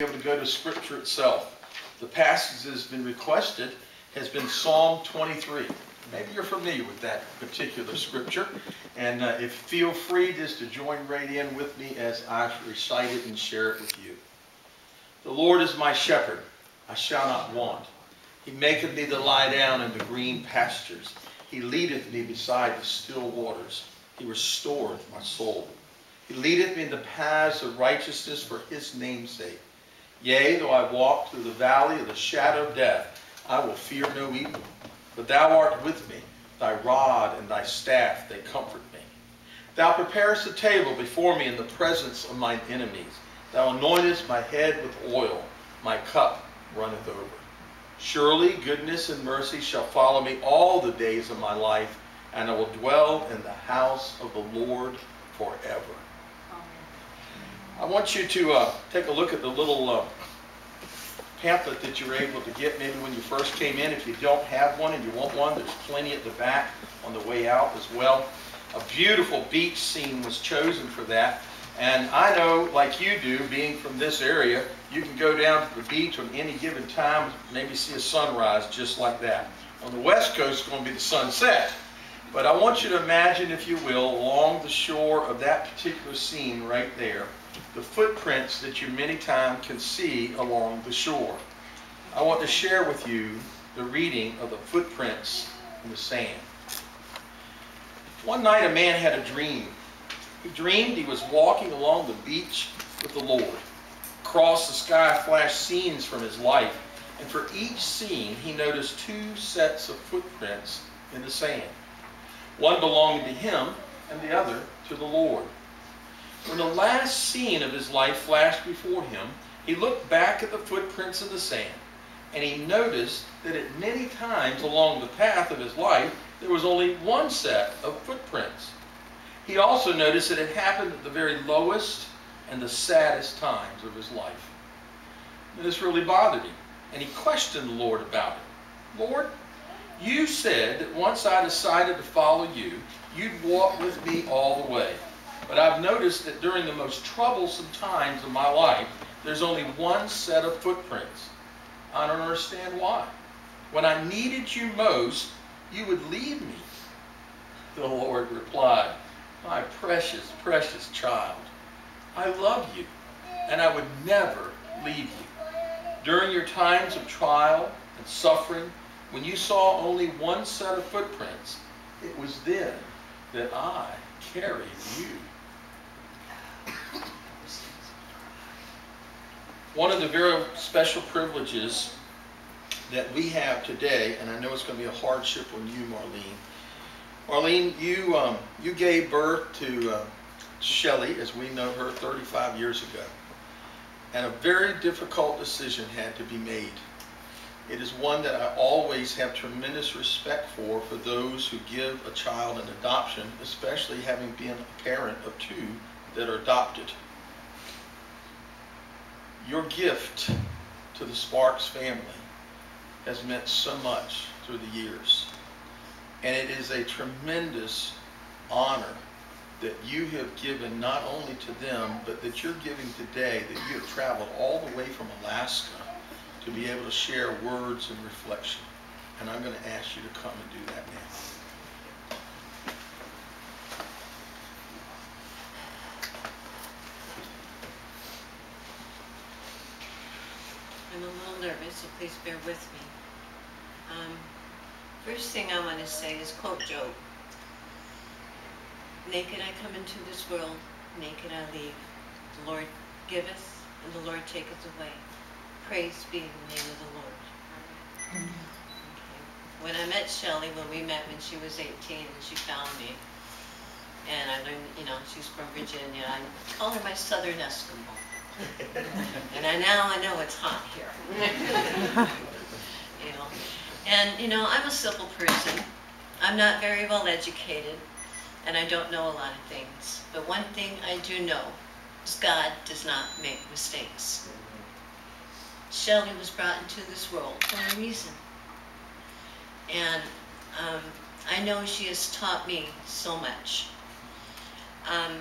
be able to go to Scripture itself. The passage that has been requested has been Psalm 23. Maybe you're familiar with that particular scripture. And uh, if feel free just to join right in with me as I recite it and share it with you. The Lord is my shepherd, I shall not want. He maketh me to lie down in the green pastures. He leadeth me beside the still waters. He restoreth my soul. He leadeth me in the paths of righteousness for his name's sake. Yea, though I walk through the valley of the shadow of death, I will fear no evil. But thou art with me. Thy rod and thy staff, they comfort me. Thou preparest a table before me in the presence of mine enemies. Thou anointest my head with oil. My cup runneth over. Surely goodness and mercy shall follow me all the days of my life, and I will dwell in the house of the Lord forever. I want you to uh, take a look at the little uh, pamphlet that you were able to get maybe when you first came in. If you don't have one and you want one, there's plenty at the back on the way out as well. A beautiful beach scene was chosen for that. And I know, like you do, being from this area, you can go down to the beach on any given time, maybe see a sunrise just like that. On the west coast, it's going to be the sunset. But I want you to imagine, if you will, along the shore of that particular scene right there, the footprints that you many times can see along the shore. I want to share with you the reading of the footprints in the sand. One night a man had a dream. He dreamed he was walking along the beach with the Lord. Across the sky flashed scenes from his life, and for each scene he noticed two sets of footprints in the sand. One belonging to him and the other to the Lord. When the last scene of his life flashed before him, he looked back at the footprints in the sand, and he noticed that at many times along the path of his life, there was only one set of footprints. He also noticed that it happened at the very lowest and the saddest times of his life. And this really bothered him, and he questioned the Lord about it. Lord, you said that once I decided to follow you, you'd walk with me all the way. But I've noticed that during the most troublesome times of my life, there's only one set of footprints. I don't understand why. When I needed you most, you would leave me. The Lord replied, My precious, precious child, I love you, and I would never leave you. During your times of trial and suffering, when you saw only one set of footprints, it was then that I carried you. One of the very special privileges that we have today, and I know it's going to be a hardship on you, Marlene. Marlene, you um, you gave birth to uh, Shelley, as we know her, 35 years ago, and a very difficult decision had to be made. It is one that I always have tremendous respect for for those who give a child an adoption, especially having been a parent of two that are adopted your gift to the Sparks family has meant so much through the years. And it is a tremendous honor that you have given not only to them, but that you're giving today, that you have traveled all the way from Alaska to be able to share words and reflection. And I'm going to ask you to come and do that now. I'm a little nervous, so please bear with me. Um, first thing I want to say is quote Job. Naked I come into this world, naked I leave. The Lord giveth, and the Lord taketh away. Praise be the name of the Lord. Okay. When I met Shelley, when we met when she was 18 and she found me, and I learned, you know, she's from Virginia, I call her my Southern Eskimo. And I now I know it's hot here. you know, and you know I'm a simple person. I'm not very well educated, and I don't know a lot of things. But one thing I do know is God does not make mistakes. Shelley was brought into this world for a reason, and um, I know she has taught me so much. Um,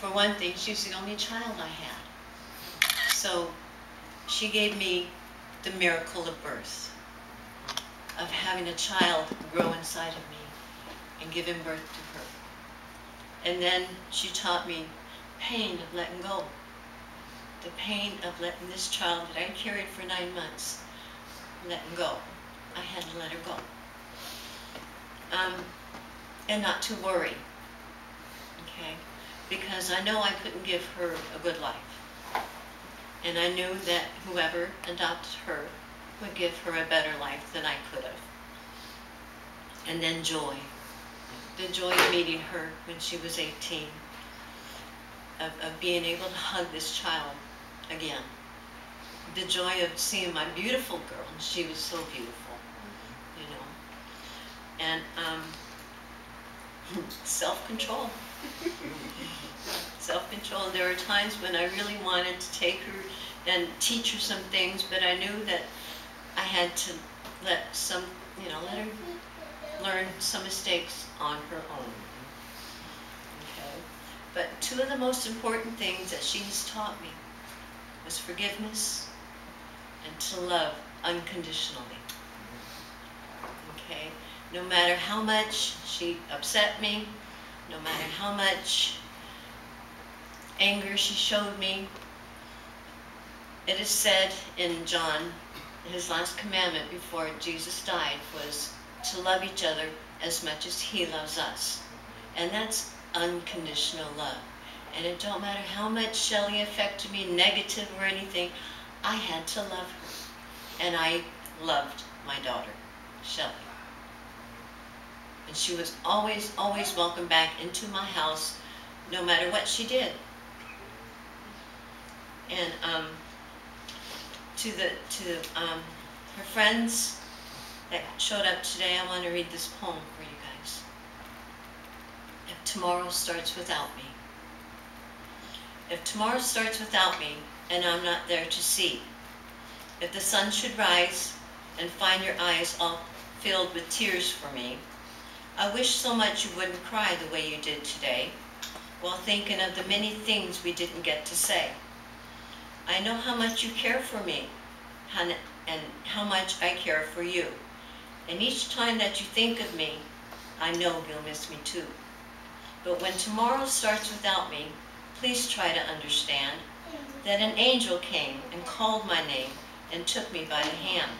for one thing, she's the only child I had. So she gave me the miracle of birth, of having a child grow inside of me and giving birth to her. And then she taught me pain of letting go. The pain of letting this child that I carried for nine months, letting go. I had to let her go. Um, and not to worry, okay? Because I know I couldn't give her a good life. And I knew that whoever adopted her would give her a better life than I could have. And then joy. The joy of meeting her when she was 18. Of, of being able to hug this child again. The joy of seeing my beautiful girl, and she was so beautiful, you know. And um, self-control. self-control. There were times when I really wanted to take her and teach her some things, but I knew that I had to let some, you know, let her learn some mistakes on her own. Okay? But two of the most important things that she has taught me was forgiveness and to love unconditionally. No matter how much she upset me, no matter how much anger she showed me, it is said in John, his last commandment before Jesus died was to love each other as much as he loves us. And that's unconditional love. And it don't matter how much Shelley affected me, negative or anything, I had to love her. And I loved my daughter, Shelley. And she was always, always welcome back into my house, no matter what she did. And um, to the to um, her friends that showed up today, I want to read this poem for you guys. If tomorrow starts without me. If tomorrow starts without me and I'm not there to see, if the sun should rise and find your eyes all filled with tears for me, I wish so much you wouldn't cry the way you did today, while thinking of the many things we didn't get to say. I know how much you care for me, and how much I care for you. And each time that you think of me, I know you'll miss me too. But when tomorrow starts without me, please try to understand that an angel came and called my name and took me by the hand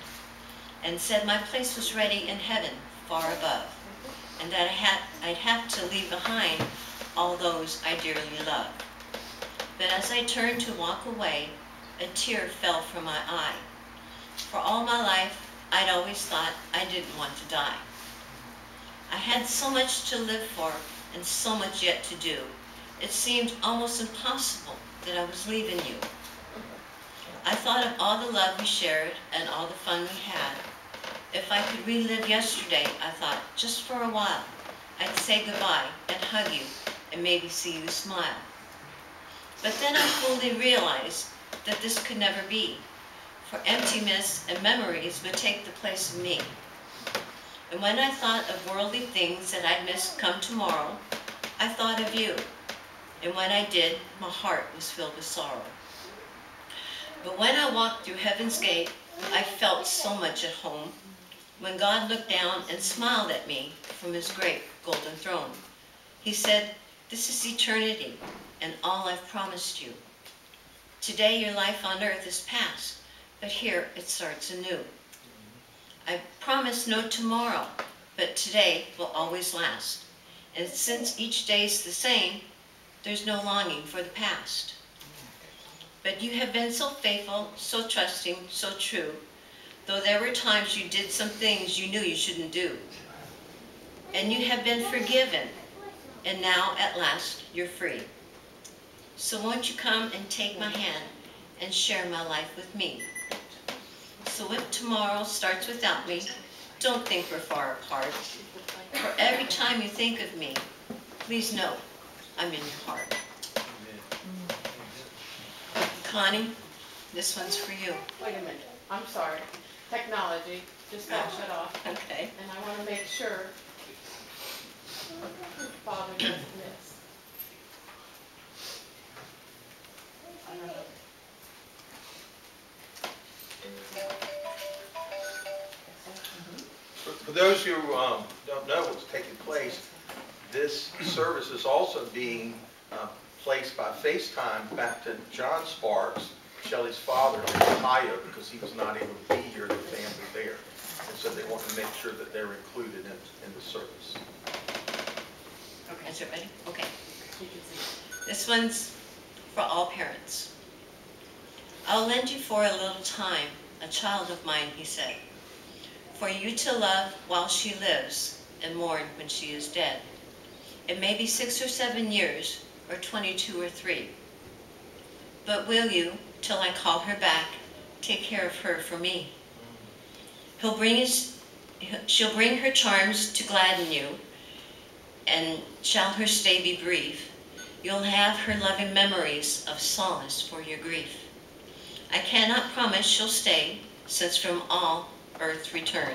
and said my place was ready in heaven far above and that I had, I'd have to leave behind all those I dearly loved. But as I turned to walk away, a tear fell from my eye. For all my life, I'd always thought I didn't want to die. I had so much to live for and so much yet to do. It seemed almost impossible that I was leaving you. I thought of all the love we shared and all the fun we had. If I could relive yesterday, I thought, just for a while, I'd say goodbye and hug you and maybe see you smile. But then I fully realized that this could never be, for emptiness and memories would take the place of me. And when I thought of worldly things that I'd miss come tomorrow, I thought of you. And when I did, my heart was filled with sorrow. But when I walked through heaven's gate, I felt so much at home. When God looked down and smiled at me from his great golden throne, he said, this is eternity and all I've promised you. Today your life on earth is past, but here it starts anew. I promise no tomorrow, but today will always last. And since each day is the same, there's no longing for the past. But you have been so faithful, so trusting, so true, though there were times you did some things you knew you shouldn't do. And you have been forgiven, and now at last you're free. So won't you come and take my hand and share my life with me? So if tomorrow starts without me, don't think we're far apart. For every time you think of me, please know I'm in your heart. Connie, this one's for you. Wait a minute, I'm sorry. Technology, just got shut off, Okay. and I want to make sure Father doesn't miss. I don't know. For for those who um, don't know what's taking place, this service is also being uh, placed by FaceTime back to John Sparks, Shelley's father, in Ohio, because he was not able to be here, the family there. And so they want to make sure that they're included in, in the service. Okay. Is it ready? Okay. This one's for all parents. I'll lend you for a little time a child of mine, he said, for you to love while she lives and mourn when she is dead. It may be six or seven years, or 22 or three. But will you, till I call her back, take care of her for me? He'll bring his, she'll bring her charms to gladden you, and shall her stay be brief, you'll have her loving memories of solace for your grief. I cannot promise she'll stay, since from all earth return.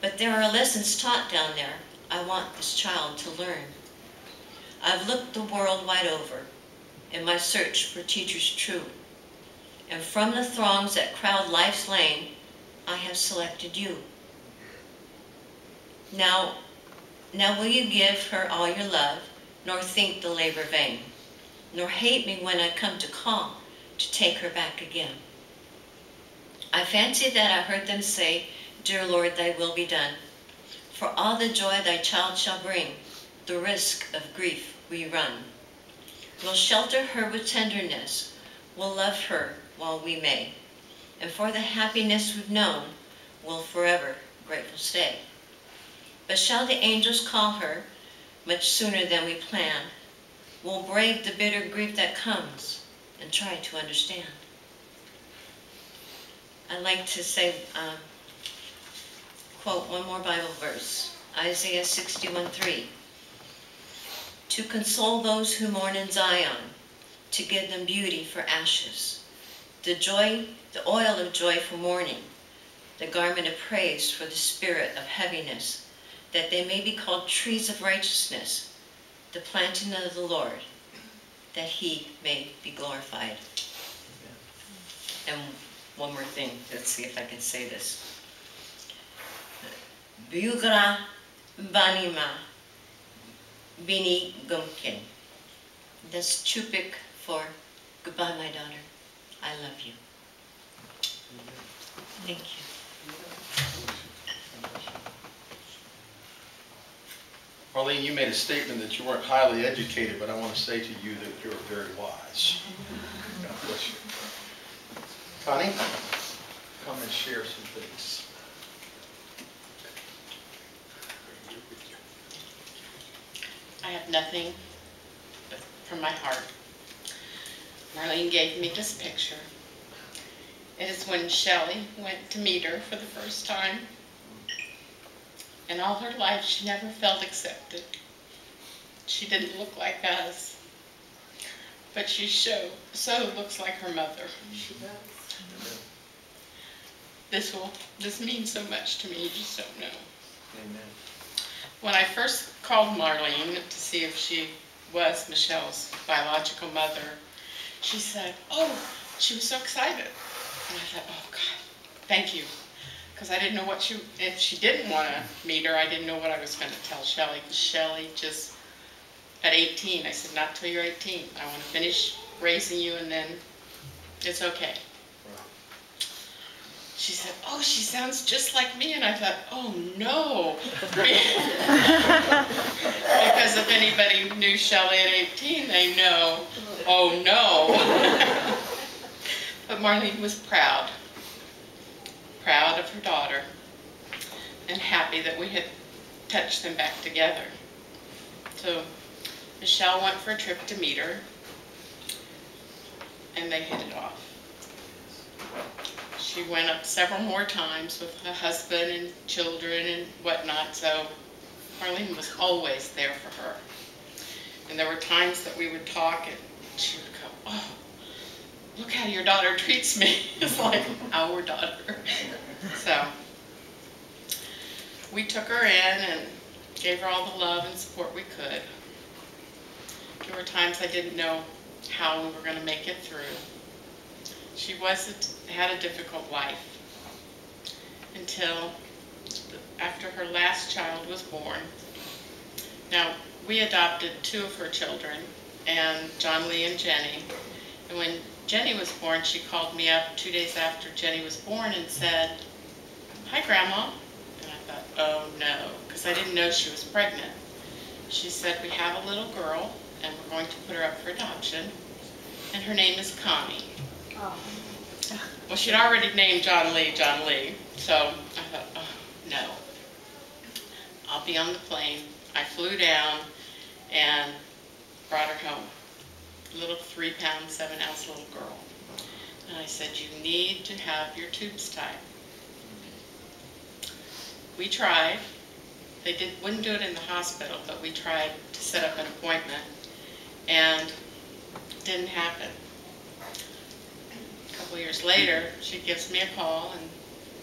But there are lessons taught down there I want this child to learn. I've looked the world wide over in my search for teachers true. And from the throngs that crowd life's lane, I have selected you. Now, now will you give her all your love, nor think the labor vain, nor hate me when I come to call to take her back again. I fancy that I heard them say, Dear Lord, thy will be done. For all the joy thy child shall bring, the risk of grief we run. We'll shelter her with tenderness, we'll love her while we may, and for the happiness we've known, we'll forever grateful stay. But shall the angels call her much sooner than we plan? we'll brave the bitter grief that comes and try to understand. I'd like to say, um, quote one more Bible verse, Isaiah 61:3. To console those who mourn in Zion, to give them beauty for ashes, the joy, the oil of joy for mourning, the garment of praise for the spirit of heaviness, that they may be called trees of righteousness, the planting of the Lord, that he may be glorified. And one more thing, let's see if I can say this. Bugra banima bini gumkin. That's Chupik for goodbye, my daughter. I love you. Thank you. Marlene, you made a statement that you weren't highly educated, but I want to say to you that you're very wise. God bless you. Connie, come and share some things. I have nothing but from my heart. Marlene gave me this picture. It is when Shelley went to meet her for the first time. And all her life, she never felt accepted. She didn't look like us. But she so, so looks like her mother. She does. This will, this means so much to me, you just don't know. Amen. When I first called Marlene to see if she was Michele's biological mother, she said, oh, she was so excited. And I thought, oh God, thank you. Because I didn't know what she, if she didn't want to meet her, I didn't know what I was going to tell Shelley. Because Shelley just, at 18, I said, not till you're 18. I want to finish raising you and then it's okay. She said, oh, she sounds just like me. And I thought, oh no. because if anybody knew Shelley at 18, they know, oh no. but Marlene was proud. Proud of her daughter. And happy that we had touched them back together. So Michele went for a trip to meet her. And they hit it off. She went up several more times with her husband and children and whatnot, so Marlene was always there for her. And there were times that we would talk and she would go, oh, look how your daughter treats me. It's like our daughter. So we took her in and gave her all the love and support we could. There were times I didn't know how we were going to make it through. She wasn't, had a difficult life until after her last child was born. Now, we adopted two of her children, and John Lee and Jenny. And when Jenny was born, she called me up two days after Jenny was born and said, "Hi, Grandma." And I thought, "Oh no," because I didn't know she was pregnant. She said, "We have a little girl, and we're going to put her up for adoption, and her name is Connie." Oh. Well, she'd already named John Lee John Lee, so I thought, oh, no. I'll be on the plane. I flew down and brought her home. Little three pound, seven ounce little girl. And I said, you need to have your tubes tied. We tried. They did, wouldn't do it in the hospital, but we tried to set up an appointment and it didn't happen. Couple years later, she gives me a call and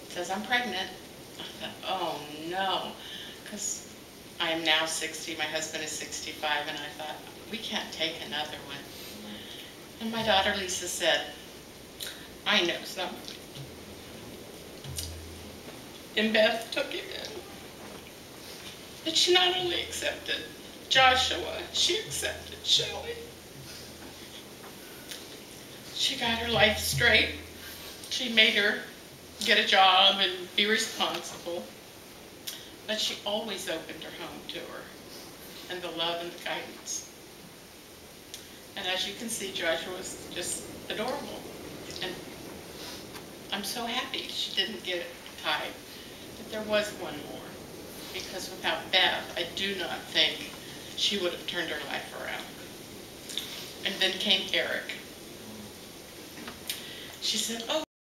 says, I'm pregnant. I thought, oh no, because I am now 60, my husband is 65, and I thought, we can't take another one. And my daughter Lisa said, I know something. And Beth took him in. But she not only accepted Joshua, she accepted Shelley. She got her life straight. She made her get a job and be responsible. But she always opened her home to her and the love and the guidance. And as you can see, Joshua was just adorable. And I'm so happy she didn't get tied. But there was one more. Because without Beth, I do not think she would have turned her life around. And then came Eric. She said, oh,